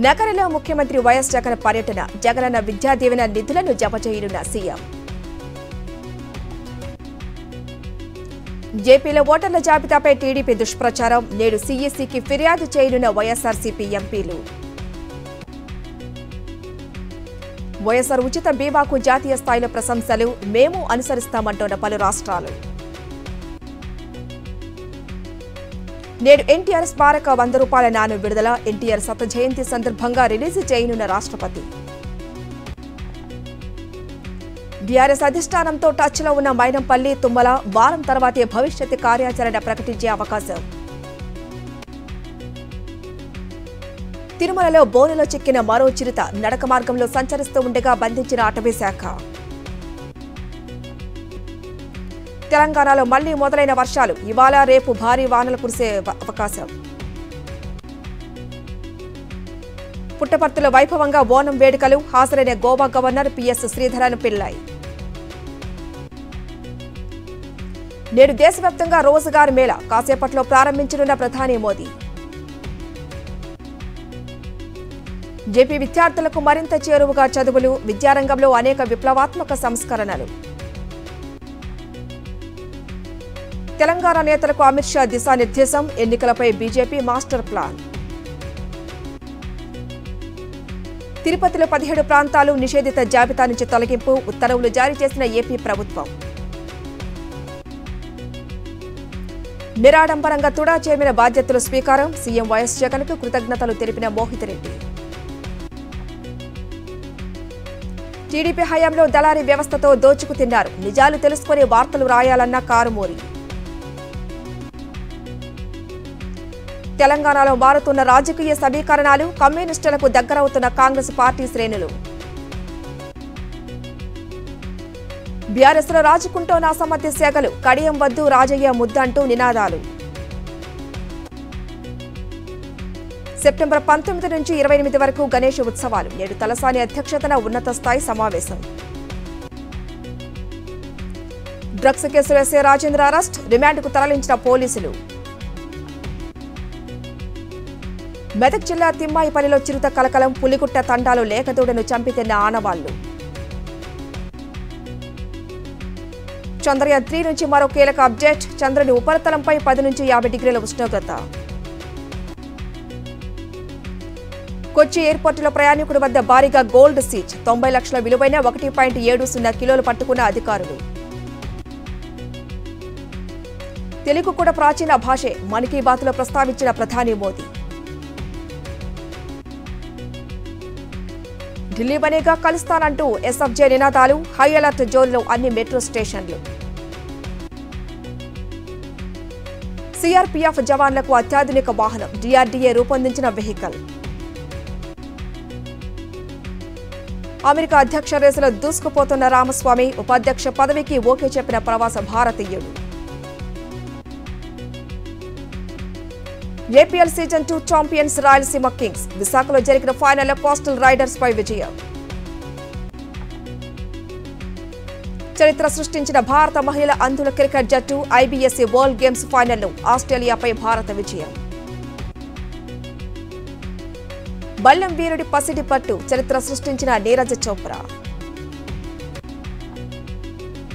నగరంలో ముఖ్యమంత్రి వైఎస్ జగన్ పర్యటన జగనన్న విద్యా దీవెన నిధులను జమ చేయనున్న సీఎం. జేపీలో ఓటర్ల జాబితాపై టీడీపీ దుష్ప్రచారం నేడు సీఈసీకి ఫిర్యాదు చేయనున్న వైఎస్ఆర్సీపీ ఎంపీలు. వైఎస్ఆర్ ఉచిత బీమాకు జాతీయ స్థాయిలో ప్రశంసలు మేము అనుసరిస్తామంటున్న పలు రాష్ట్రాలు. నేడు ఎన్టీఆర్ స్మారక వంద రూపాయల నాణ్యం విడుదల. ఎన్టీఆర్ శత జయంతి సందర్భంగా రిలీజ్ చేయనున్న రాష్ట్రపతి. బీఆర్ఎస్ అధిష్టానంతో టచ్లో ఉన్న మైనంపల్లి తుమ్మల వారం తర్వాతే భవిష్యత్ కార్యాచరణ ప్రకటించే అవకాశం. తిరుమలలో బోనులో చిక్కిన మరో చిరుత నడక మార్గంలో సంచరిస్తూ ఉండగా బంధించిన అటవీ శాఖ. తెలంగాణలో మళ్ళీ మొదలైన వర్షాలు. ఇవాళ రేపు భారీ వానలు కురిసే అవకాశం. పుట్టపర్తిలో వైభవంగా ఓనం వేడుకలు. హాజరైన గోవా గవర్నర్ పిఎస్ శ్రీధరన్ పిల్లాయి. నేడు దేశవ్యాప్తంగా రోజుగారు మేళ. కాసేపట్లో ప్రారంభించనున్న ప్రధాని మోదీ. జేపీ విద్యార్థులకు మరింత చేరువుగా చదువులు విద్యారంగంలో అనేక విప్లవాత్మక సంస్కరణలు. తెలంగాణ నేతలకు అమిత్ షా దిశానిర్దేశం ఎన్నికలపై బీజేపీ మాస్టర్ ప్లాన్. తిరుపతిలో పదిహేడు ప్రాంతాలు నిషేధిత జాబితా నుంచి తొలగింపు ఉత్తర్వులు జారీ చేసిన ఏపీ ప్రభుత్వం. నిరాడంబరంగా తుడా చేరిన బాధ్యతలు స్వీకారం సీఎం వైఎస్ జగన్కు కృతజ్ఞతలు తెలిపిన మోహిత్ రెడ్డి. టీడీపీ హయాంలో దళారీ వ్యవస్థతో దోచుకు తిన్నారు. నిజాలు తెలుసుకుని వార్తలు రాయాలన్న కారుమూరి. తెలంగాణలో మారుతున్న రాజకీయ సమీకరణాలు కమ్యూనిస్టులకు దగ్గరవుతున్న కాంగ్రెస్ పార్టీ శ్రేణులు. బీఆర్ఎస్లో రాజుకుంటోన్న అసమ్మతి శాఖలు కడియం వద్దు రాజయ్య ముద్దంటూ నినాదాలు. సెప్టెంబర్ పంతొమ్మిది నుంచి ఇరవై ఎనిమిది వరకు గణేష్ ఉత్సవాలు. నేడు తలసాని అధ్యక్షతన ఉన్నత స్థాయి సమావేశం. డ్రగ్స్ కేసులో ఎస్ఏ రాజేంద్ర అరెస్ట్ రిమాండ్కు తరలించిన పోలీసులు. మెదక్ జిల్లా తిమ్మాయిపల్లిలో చిరుత కలకలం పులిగుట్ట తండాలు లేకదూడను చంపితిన్న ఆనవాళ్ళు. చంద్రయాన్ త్రీ నుంచి మరో కీలక అప్డేట్ చంద్రుని ఉపరితలంపై పది నుంచి యాభై డిగ్రీల ఉష్ణోగ్రత. కొచ్చి ఎయిర్పోర్టులో ప్రయాణికుడి వద్ద భారీగా గోల్డ్ సీజ్ తొంభై లక్షల విలువైన ఒకటి పాయింట్ ఏడు సున్నా కిలోలు పట్టుకున్న అధికారులు. తెలుగు కూడా ప్రాచీన భాషే మన్ కీ బాత్లో ప్రస్తావించిన ప్రధాని మోదీ. ఢిల్లీ బనేగా కలుస్తానంటూ ఎస్ఎఫ్జే నినాదాలు హై అలర్ట్ జోన్లో అన్ని మెట్రో స్టేషన్లు. సిఆర్పీఎఫ్ జవాన్లకు అత్యాధునిక వాహనం డిఆర్డీఏ రూపొందించిన వెహికల్. అమెరికా అధ్యక్ష రేసులో దూసుకుపోతున్న రామస్వామి ఉపాధ్యక్ష పదవికి ఓకే చెప్పిన ప్రవాస భారతీయుడు. APL season two champions Rayalaseema Kings విశాఖలో జరిగిన ఫైనల్లో కోస్టల్ రైడర్స్ పై విజయం. చరిత్ర సృష్టించిన భారత మహిళల అంధుల క్రికెట్ జట్టు ఐబీఎస్సీ వరల్డ్ గేమ్స్ ఫైనల్లో ఆస్ట్రేలియాపై భారత విజయం. బల్లం వీరుడి పసిడి పట్టు చరిత్ర సృష్టించిన నీరజ్ చోప్రా.